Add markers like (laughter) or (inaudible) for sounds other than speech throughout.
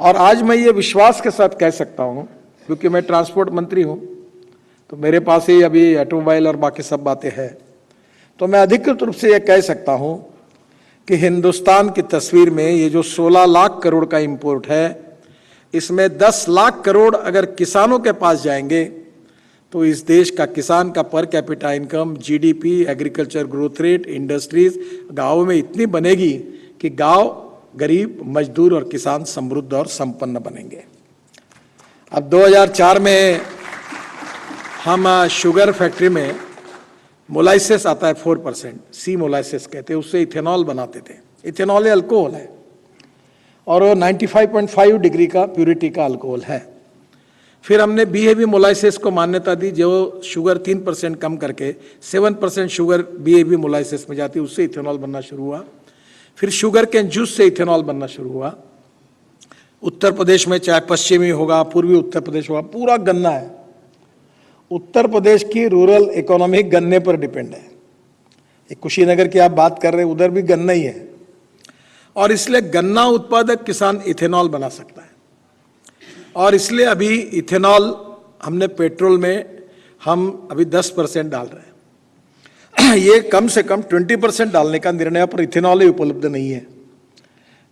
और आज मैं ये विश्वास के साथ कह सकता हूँ, क्योंकि मैं ट्रांसपोर्ट मंत्री हूँ तो मेरे पास ही अभी ऑटोमोबाइल और बाकी सब बातें हैं। तो मैं अधिकृत रूप से ये कह सकता हूँ कि हिंदुस्तान की तस्वीर में ये जो 16 लाख करोड़ का इम्पोर्ट है, इसमें 10 लाख करोड़ अगर किसानों के पास जाएँगे तो इस देश का किसान का per capita income GDP agriculture growth rate industries गाँव में इतनी बनेगी कि गाँव गरीब, मजदूर और किसान समृद्ध और संपन्न बनेंगे। अब 2004 में हम शुगर फैक्ट्री में मोलाइसिस आता है फोर परसेंट, सी मोलाइसिस कहते हैं, उससे इथेनॉल बनाते थे। इथेनॉल अल्कोहल है। और वो 95.5 डिग्री का प्यूरिटी का अल्कोहल है। फिर हमने बी ए मोलाइसिस को मान्यता दी, जो शुगर तीन परसेंट कम करके, seven percent sugar B A molasses में जाती उससे इथेनॉल बनना शुरू हुआ। फिर शुगर के जूस से इथेनॉल बनना शुरू हुआ। उत्तर प्रदेश में चाहे पश्चिमी होगा, पूर्वी उत्तर प्रदेश होगा, पूरा गन्ना है। उत्तर प्रदेश की रूरल इकोनॉमी गन्ने पर डिपेंड है। एक कुशीनगर की आप बात कर रहे हैं, उधर भी गन्ना ही है। और इसलिए गन्ना उत्पादक किसान इथेनॉल बना सकता है। और इसलिए अभी इथेनॉल हमने पेट्रोल में हम अभी 10 परसेंट डाल रहे हैं। (clears throat) ये कम से कम 20 परसेंट डालने का निर्णय पर इथेनॉल ही उपलब्ध नहीं है।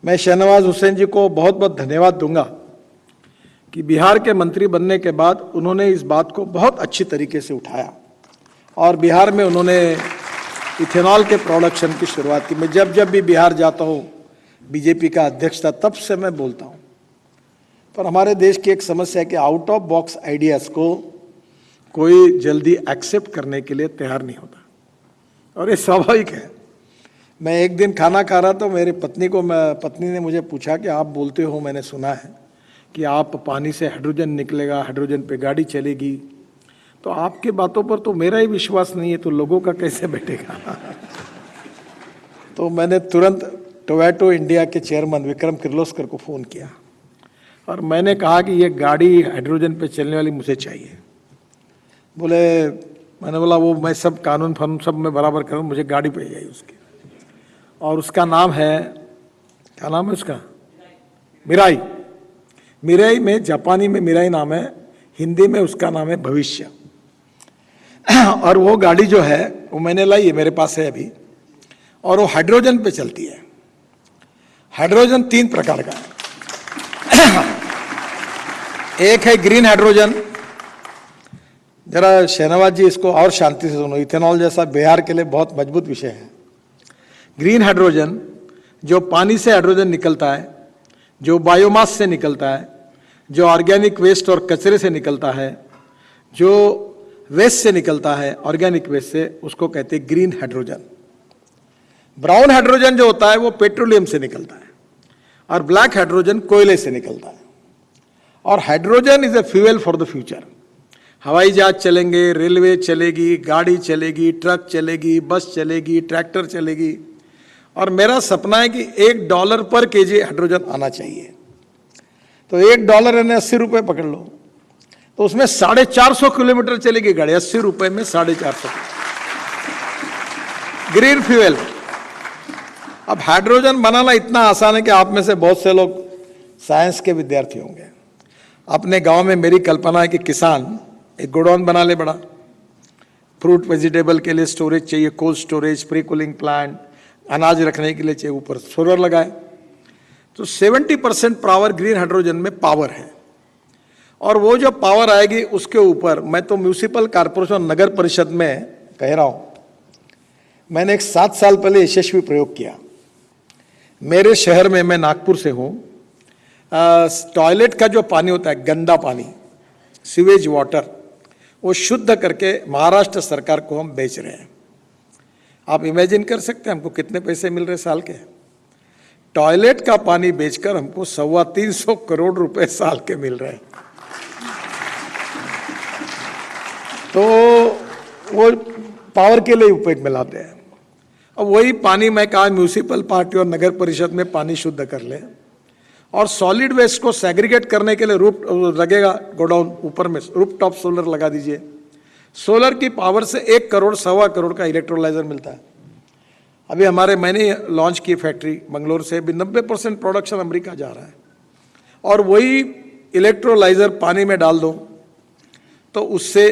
मैं शहनवाज हुसैन जी को बहुत बहुत धन्यवाद दूँगा कि बिहार के मंत्री बनने के बाद उन्होंने इस बात को बहुत अच्छी तरीके से उठाया और बिहार में उन्होंने इथेनॉल के प्रोडक्शन की शुरुआत की। मैं जब जब भी बिहार जाता हूँ, बीजेपी का अध्यक्ष था, तब से मैं बोलता हूँ। पर हमारे देश की एक समस्या है कि आउट ऑफ़ बॉक्स आइडियाज़ को कोई जल्दी एक्सेप्ट करने के लिए तैयार नहीं होता। और ये स्वाभाविक है। मैं एक दिन खाना खा रहा था, मेरी पत्नी को मैं, पत्नी ने मुझे पूछा कि आप बोलते हो, मैंने सुना है कि आप पानी से हाइड्रोजन निकलेगा, हाइड्रोजन पे गाड़ी चलेगी। तो आपके बातों पर तो मेरा ही विश्वास नहीं है तो लोगों का कैसे बैठेगा? तो मैंने तुरंत टोवेटो इंडिया के चेयरमैन विक्रम किर्लोस्कर को फ़ोन किया और मैंने कहा कि ये गाड़ी हाइड्रोजन पे चलने वाली मुझे चाहिए। बोले मैंने बोला, वो मैं सब कानून फन सब मैं बराबर करूँ, मुझे गाड़ी पे गई उसकी। और उसका नाम है, क्या नाम है उसका? मिराई। मिराई में, जापानी में मिराई नाम है, हिंदी में उसका नाम है भविष्य। (clears throat) और वो गाड़ी जो है, वो मैंने लाई है, मेरे पास है अभी, और वो हाइड्रोजन पे चलती है। हाइड्रोजन तीन प्रकार का है। (clears throat) एक है ग्रीन हाइड्रोजन जरा शहनवाज जी, इसको और शांति से सुनो। इथेनॉल जैसा बिहार के लिए बहुत मज़बूत विषय है। ग्रीन हाइड्रोजन, जो पानी से हाइड्रोजन निकलता है, जो बायोमास से निकलता है, जो ऑर्गेनिक वेस्ट और कचरे से निकलता है, जो वेस्ट से निकलता है, ऑर्गेनिक वेस्ट से, उसको कहते हैं ग्रीन हाइड्रोजन। ब्राउन हाइड्रोजन जो होता है, वो पेट्रोलियम से निकलता है, और ब्लैक हाइड्रोजन कोयले से निकलता है। और hydrogen is a fuel for the future. हवाई जहाज़ चलेंगे, रेलवे चलेगी, गाड़ी चलेगी, ट्रक चलेगी, बस चलेगी, ट्रैक्टर चलेगी। और मेरा सपना है कि एक डॉलर पर के जी हाइड्रोजन आना चाहिए। तो एक डॉलर यानी अस्सी रुपये पकड़ लो। तो उसमें साढ़े चार सौ किलोमीटर चलेगी गाड़ी, अस्सी रुपये में साढ़े चार सौ। Green fuel. अब हाइड्रोजन बनाना इतना आसान है कि आप में से बहुत से लोग साइंस के विद्यार्थी होंगे। अपने गाँव में मेरी कल्पना है कि किसान एक गोडाउन बना ले बड़ा। फ्रूट, वेजिटेबल के लिए स्टोरेज चाहिए, cold storage pre cooling plant अनाज रखने के लिए चाहिए, ऊपर सोलर लगाए। तो 70 परसेंट पावर ग्रीन हाइड्रोजन में पावर है। और वो जो पावर आएगी उसके ऊपर, मैं तो म्यूनिसिपल कॉरपोरेशन नगर परिषद में कह रहा हूँ, मैंने एक सात साल पहले यशस्वी प्रयोग किया। मेरे शहर में, मैं नागपुर से हूँ टॉयलेट का जो पानी होता है, गंदा पानी सीवेज वाटर वो शुद्ध करके महाराष्ट्र सरकार को हम बेच रहे हैं। आप इमेजिन कर सकते हैं, हमको कितने पैसे मिल रहे साल के? टॉयलेट का पानी बेचकर हमको सवा तीन सौ करोड़ रुपए साल के मिल रहे हैं। तो वो पावर के लिए उपयोग में लाते हैं। अब वही पानी मैं कहा म्यूनिसिपल पार्टी और नगर परिषद में पानी शुद्ध कर ले। और सॉलिड वेस्ट को सेग्रीगेट करने के लिए रूप लगेगा गोडाउन ऊपर में। रूप टॉप सोलर लगा दीजिए। सोलर की पावर से एक करोड़ सवा करोड़ का इलेक्ट्रोलाइजर मिलता है। अभी हमारे मैंने लॉन्च की फैक्ट्री मंगलोर से भी नब्बे परसेंट प्रोडक्शन अमरीका जा रहा है। और वही इलेक्ट्रोलाइजर पानी में डाल दो तो उससे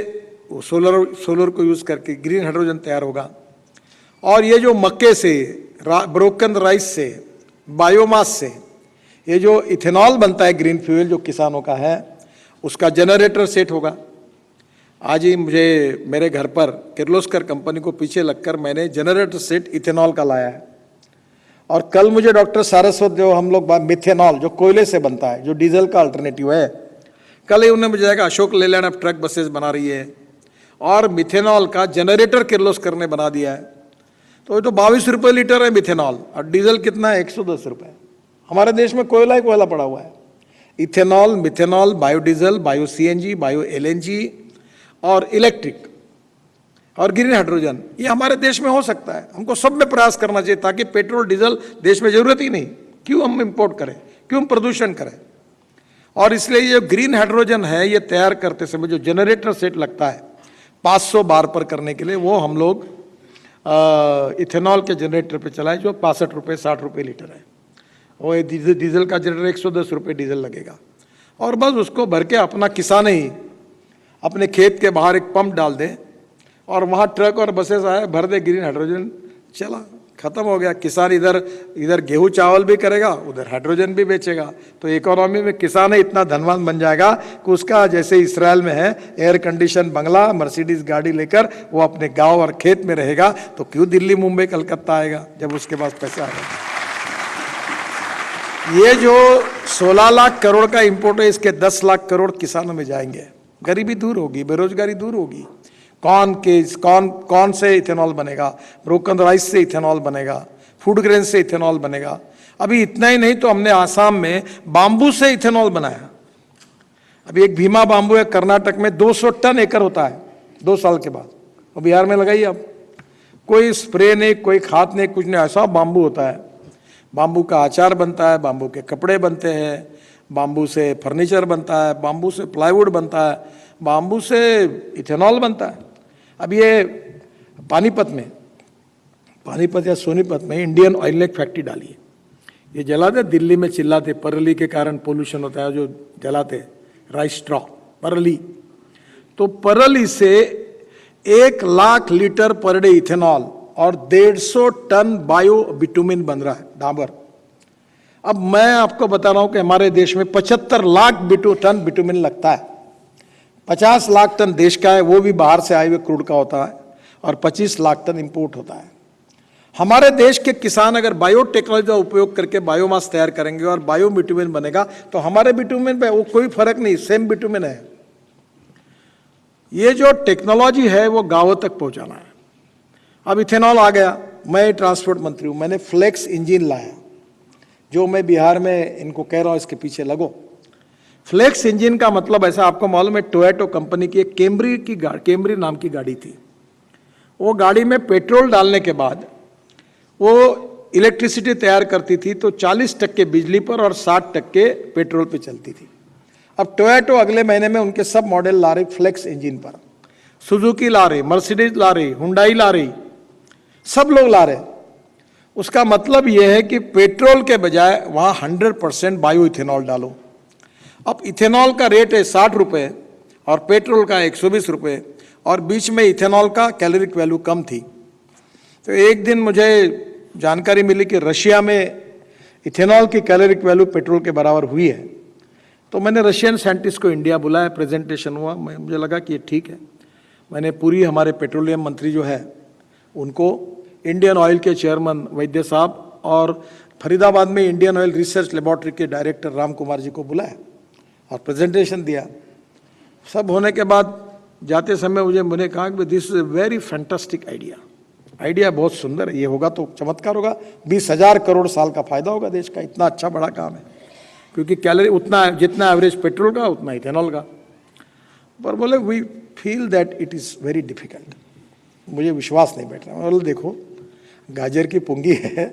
सोलर सोलर को यूज़ करके ग्रीन हाइड्रोजन तैयार होगा। और ये जो मक्के से रा, ब्रोकन राइस से बायोमास से ये जो इथेनॉल बनता है ग्रीन फ्यूल जो किसानों का है, उसका जनरेटर सेट होगा। आज ही मुझे मेरे घर पर किर्लोस्कर कंपनी को पीछे लगकर मैंने जनरेटर सेट इथेनॉल का लाया है। और कल मुझे डॉक्टर सारस्वत जो हम लोग मिथेनॉल जो कोयले से बनता है, जो डीजल का अल्टरनेटिव है, कल ही उन्होंने मुझे जाएगा अशोक लेलैंड अब ट्रक बसेस बना रही है। और मिथेनॉल का जनरेटर किर्लोस्कर ने बना दिया है। तो ये तो बाईस रुपये लीटर है मिथेनॉल, और डीजल कितना है? एक सौ दस रुपये हमारे देश में कोयला ही कोयला पड़ा हुआ है। Ethanol, methanol, biodiesel, bio CNG bio LNG और इलेक्ट्रिक और ग्रीन हाइड्रोजन, ये हमारे देश में हो सकता है। हमको सब में प्रयास करना चाहिए ताकि पेट्रोल, डीजल देश में ज़रूरत ही नहीं। क्यों हम इंपोर्ट करें? क्यों हम प्रदूषण करें? और इसलिए ये ग्रीन हाइड्रोजन है, ये तैयार करते समय जो जनरेटर सेट लगता है 500 बार पर करने के लिए वो हम लोग इथेनॉल के जनरेटर पे चलाएँ, जो पासठ रुपये साठ रुपये लीटर है। वो डीजल का जनरेटर एक सौ दस रुपये डीजल लगेगा। और बस उसको भर के अपना किसान ही अपने खेत के बाहर एक पंप डाल दे और वहाँ ट्रक और बसेस आए, भर दे ग्रीन हाइड्रोजन चला। खत्म हो गया। किसान इधर इधर गेहूँ चावल भी करेगा, उधर हाइड्रोजन भी बेचेगा। तो इकोनॉमी में किसान ही इतना धनवान बन जाएगा कि उसका जैसे इसराइल में है एयर कंडीशन बंगला मर्सिडीज गाड़ी लेकर वो अपने गाँव और खेत में रहेगा। तो क्यों दिल्ली, मुंबई, कलकत्ता आएगा जब उसके पास पैसा आएगा? ये जो 16 लाख करोड़ का इम्पोर्ट है, इसके 10 लाख करोड़ किसानों में जाएँगे। गरीबी दूर होगी, बेरोजगारी दूर होगी। कौन के कौन कौन से इथेनॉल बनेगा? ब्रोकन राइस से इथेनॉल बनेगा, फ़ूड ग्रेन से इथेनॉल बनेगा। अभी इतना ही नहीं तो हमने आसाम में बाम्बू से इथेनॉल बनाया। अभी एक भीमा बांबू है, कर्नाटक में 200 टन एकड़ होता है, दो साल के बाद। और बिहार में लगाइए अब कोई स्प्रे नहीं, कोई खाद नहीं, कुछ नहीं, ऐसा बाम्बू होता है। बांबू का अचार बनता है, बांबू के कपड़े बनते हैं, बांबू से फर्नीचर बनता है, बांबू से प्लाईवुड बनता है, बांबू से इथेनॉल बनता है। अब ये पानीपत में, पानीपत या सोनीपत में इंडियन ऑयल एक फैक्ट्री डाली है। ये जलाते, दिल्ली में चिल्लाते, परली के कारण पोल्यूशन होता है, जो जलाते राइस स्ट्रॉ परली। तो परली से एक lakh litre per day ethanol और डेढ़ सौ टन बायो बिटुमिन बन रहा है, डाबर। अब मैं आपको बता रहा हूँ कि हमारे देश में पचहत्तर लाख बिटू, टन बिटुमिन लगता है। पचास लाख टन देश का है, वो भी बाहर से आए हुए क्रूड का होता है, और पच्चीस लाख टन इंपोर्ट होता है। हमारे देश के किसान अगर बायोटेक्नोलॉजी का उपयोग करके बायोमास तैयार करेंगे और बायो बिटुमिन बनेगा तो हमारे बिटुमिन पे वो कोई फ़र्क नहीं, सेम बिटुमिन है। ये जो टेक्नोलॉजी है, वो गाँवों तक पहुंचाना है। अब इथेनॉल आ गया। मैं ट्रांसपोर्ट मंत्री हूँ। मैंने फ्लेक्स इंजन लाया, जो मैं बिहार में इनको कह रहा हूँ, इसके पीछे लगो। फ्लेक्स इंजन का मतलब ऐसा आपको मालूम है, टोयटो कंपनी की एक केम्ब्री की गाड़ी केम्ब्री नाम की गाड़ी थी। वो गाड़ी में पेट्रोल डालने के बाद वो इलेक्ट्रिसिटी तैयार करती थी तो 40 टक्के बिजली पर और 60 टक्के पेट्रोल पे चलती थी। अब टोयटो अगले महीने में उनके सब मॉडल ला रही फ्लेक्स इंजन पर। सुजुकी ला रही, मर्सिडीज ला रही, हुंडाई ला रही सब लोग ला रहे उसका मतलब यह है कि पेट्रोल के बजाय वहाँ 100 परसेंट बायो इथेनॉल डालो। अब इथेनॉल का रेट है साठ रुपये और पेट्रोल का एक सौ बीस रुपये और बीच में इथेनॉल का कैलोरिक वैल्यू कम थी। तो एक दिन मुझे जानकारी मिली कि रशिया में इथेनॉल की कैलोरिक वैल्यू पेट्रोल के बराबर हुई है। तो मैंने रशियन साइंटिस्ट को इंडिया बुलाया, प्रेजेंटेशन हुआ। मुझे लगा कि ये ठीक है। मैंने पूरी हमारे पेट्रोलियम मंत्री जो है, उनको इंडियन ऑयल के चेयरमैन वैद्य साहब और फरीदाबाद में इंडियन ऑयल रिसर्च लेबोरेटरी के डायरेक्टर राम कुमार जी को बुलाया और प्रेजेंटेशन दिया। सब होने के बाद जाते समय मुझे मैंने कहा कि this is a very fantastic idea idea बहुत सुंदर है। ये होगा तो चमत्कार होगा। बीस हज़ार करोड़ साल का फ़ायदा होगा देश का। इतना अच्छा बड़ा काम है। क्योंकि कैलोरी उतना, जितना एवरेज पेट्रोल का, उतना इथेनॉल का। पर बोले we feel that it is very difficult मुझे विश्वास नहीं बैठ रहा। बोले देखो, गाजर की पुंगी है,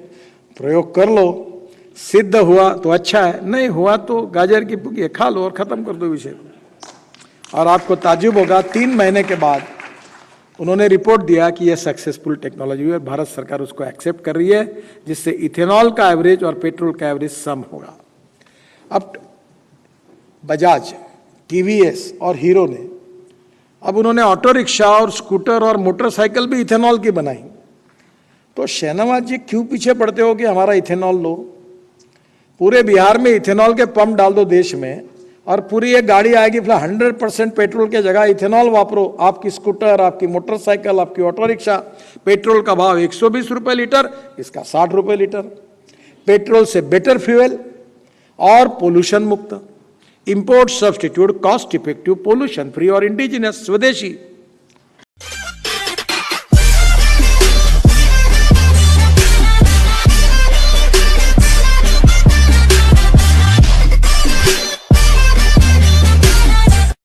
प्रयोग कर लो। सिद्ध हुआ तो अच्छा है, नहीं हुआ तो गाजर की पुंगी खा लो और खत्म कर दो विषय को और आपको ताजुब होगा, तीन महीने के बाद उन्होंने रिपोर्ट दिया कि यह सक्सेसफुल टेक्नोलॉजी है भारत सरकार उसको एक्सेप्ट कर रही है, जिससे इथेनॉल का एवरेज और पेट्रोल का एवरेज सम होगा। अब बजाज टीवीएस और हीरो ने अब उन्होंने ऑटो रिक्शा और स्कूटर और मोटरसाइकिल भी इथेनॉल की बनाई। तो शहनवाज जी क्यों पीछे पड़ते हो कि हमारा इथेनॉल लो? पूरे बिहार में इथेनॉल के पंप डाल दो देश में और पूरी एक गाड़ी आएगी फ़िलहाल हंड्रेड परसेंट पेट्रोल के जगह इथेनॉल वापरो। आपकी स्कूटर, आपकी मोटरसाइकिल, आपकी ऑटो रिक्शा, पेट्रोल का भाव एक सौ बीस रुपए लीटर, इसका साठ रुपए लीटर। पेट्रोल से बेटर फ्यूएल और पोल्यूशन मुक्त। import substitute cost effective pollution free or indigenous swadeshi